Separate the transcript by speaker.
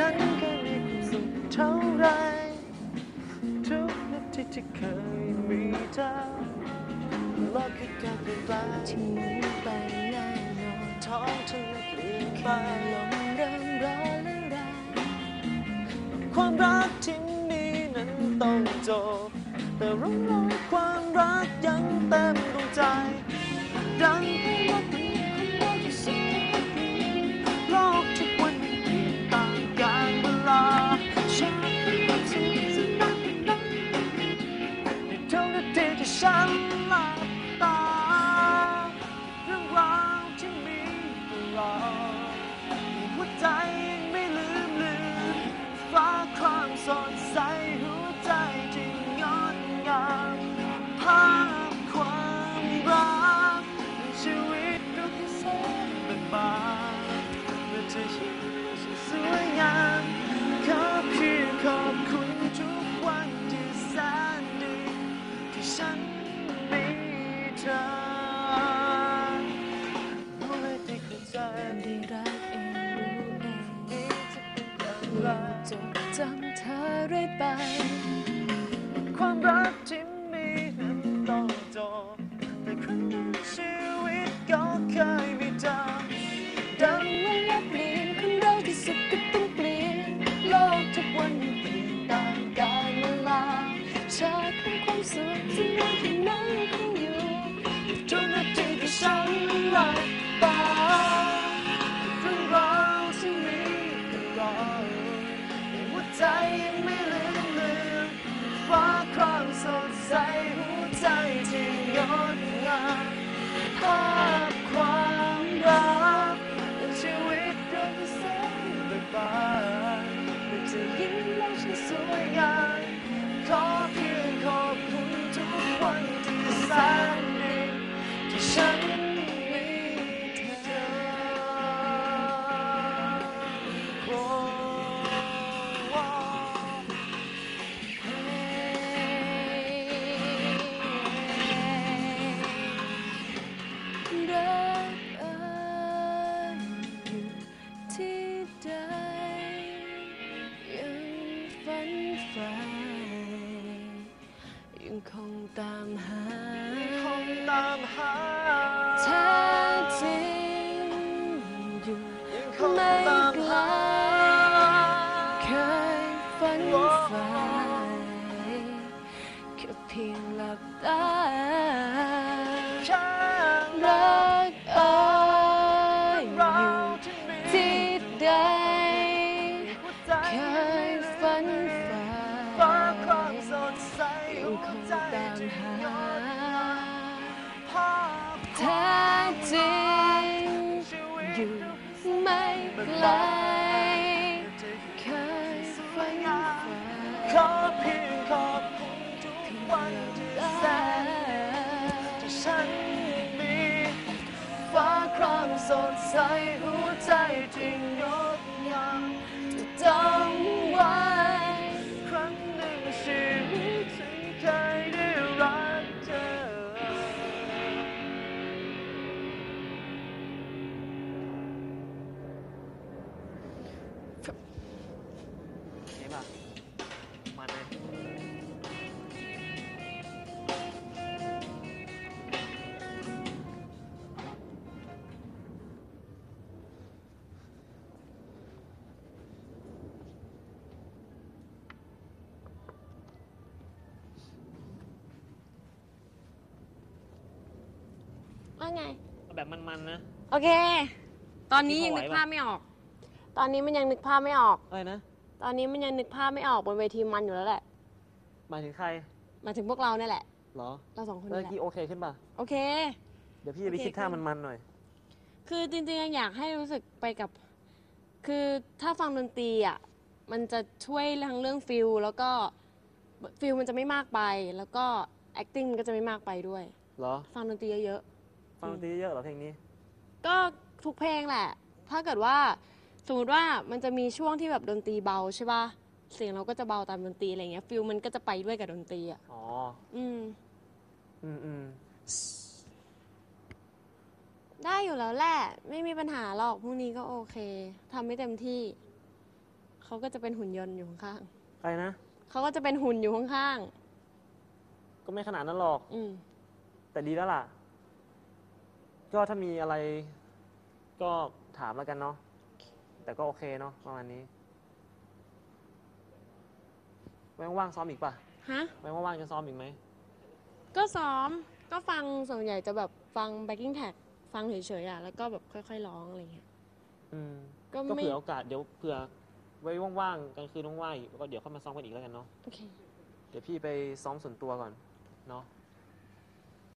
Speaker 1: นั้นเท่าไรทุกนาทีที่เคยมีเธอโลกคือการเปลี่ยนแปลง
Speaker 2: ที่มุนไปแน่นอน
Speaker 1: ท้องทะเลเปลี่ยนไป
Speaker 2: ลมเริ่มร้อนและแรง
Speaker 1: ความรักที่มีนั้นต้องจบแต่ร่องรอยความรักยังเต็มดวงใจดังเพลง เป็นอย่างจำ
Speaker 2: เธอเรื่อยไป
Speaker 1: ความรักที่ ภาพความรักในชีวิตเรื่องแสนเบิกบานเมื่อเธอยิ้มแล้วฉันสวยงามขอเพียงขอบคุณทุกวันที่แสนดีที่ฉัน
Speaker 2: ตามหา
Speaker 1: คงตามหา
Speaker 2: แท้จริงอยู่ไม่ไกลเคยฝันใฝ่แค่เพียงหลับตา แส
Speaker 1: นที่ฉันมีฟ้าครามสดใสหัวใจที่งดงามจะจำไว่า
Speaker 2: ไง
Speaker 1: เอาแบบมันๆนะ
Speaker 2: โอเค ตอนนี้
Speaker 1: คิด
Speaker 2: ยัง
Speaker 1: พอ
Speaker 2: นึก
Speaker 1: ไหวปะ
Speaker 2: ภาพไม่ออก ตอนนี้มันยังนึกภาพไม่ออก
Speaker 1: อะไรนะ
Speaker 2: ตอนนี้มันยังนึกภาพไม่ออกบนเวทีมันอยู่แล้วแหละ
Speaker 1: หมายถึงใคร
Speaker 2: หมายถึงพวกเราเนี่ยแหละ
Speaker 1: เหรอ
Speaker 2: เราสองคน
Speaker 1: เมื่
Speaker 2: นี่
Speaker 1: อ
Speaker 2: แหละ
Speaker 1: กี้โอเคขึ้นป่ะ
Speaker 2: โอเค
Speaker 1: เดี๋ยวพี่จะไป
Speaker 2: โอเค
Speaker 1: คิดท่า
Speaker 2: ขึ้น
Speaker 1: มันๆหน่อย
Speaker 2: คือจริงๆอยากให้รู้สึกไปกับ คือถ้าฟังดนตรีอะ มันจะช่วยทั้งเรื่องฟิลแล้วก็ฟิลมันจะไม่มากไป แล้วก็ acting มันก็จะไม่มากไปด้วย
Speaker 1: เหรอ
Speaker 2: ฟังดนตรีเยอะ
Speaker 1: ฟังดนตรีเยอะเหรอเพลงนี้
Speaker 2: ๆก็ทุกเพลงแหละ ถ้าเกิดว่าสมมติว่ามันจะมีช่วงที่แบบดนตรีเบาใช่ป่ะ เสียงเราก็จะเบาตามดนตรีอะไรเงี้ยฟิลมันก็จะไปด้วยกับดนตรีอะ
Speaker 1: อ๋อ
Speaker 2: อืม
Speaker 1: อืมอืม
Speaker 2: ได้อยู่แล้วแหละ ไม่มีปัญหาหรอกพรุ่งนี้ก็โอเคทำไม่เต็มที่ เขาก็จะเป็นหุ่นยนต์อยู่ข้าง
Speaker 1: อะไรนะ
Speaker 2: เขาก็จะเป็นหุ่นอยู่ข้าง
Speaker 1: ก็ไม่ขนาดนั้นหรอก
Speaker 2: ๆอืม
Speaker 1: แต่ดีแล้วล่ะ ก็ถ้ามีอะไรก็ถามแล้วกันเนาะแต่ก็โอเคเนาะประมาณนี้ไว้ว่างๆซ้อมอีกป่ะ
Speaker 2: ฮะ
Speaker 1: ไว้ว่างๆจะซ้อมอีกไหม
Speaker 2: ก็ซ้อม ก็ฟังส่วนใหญ่จะแบบฟัง backing track ฟังเฉยๆอะ แล้วก็แบบค่อยๆร้องอะไรเงี้ย
Speaker 1: อืม
Speaker 2: ก็
Speaker 1: ก็
Speaker 2: ไม่
Speaker 1: เผื่อโอกาสเดี๋ยวเผื่อไว้ว่างๆกลางคืนว่างๆอีกก็เดี๋ยวเข้ามาซ้อมกันอีกแล้วกันเนาะ
Speaker 2: โอเค
Speaker 1: เดี๋ยวพี่ไปซ้อมส่วนตัวก่อนเนาะ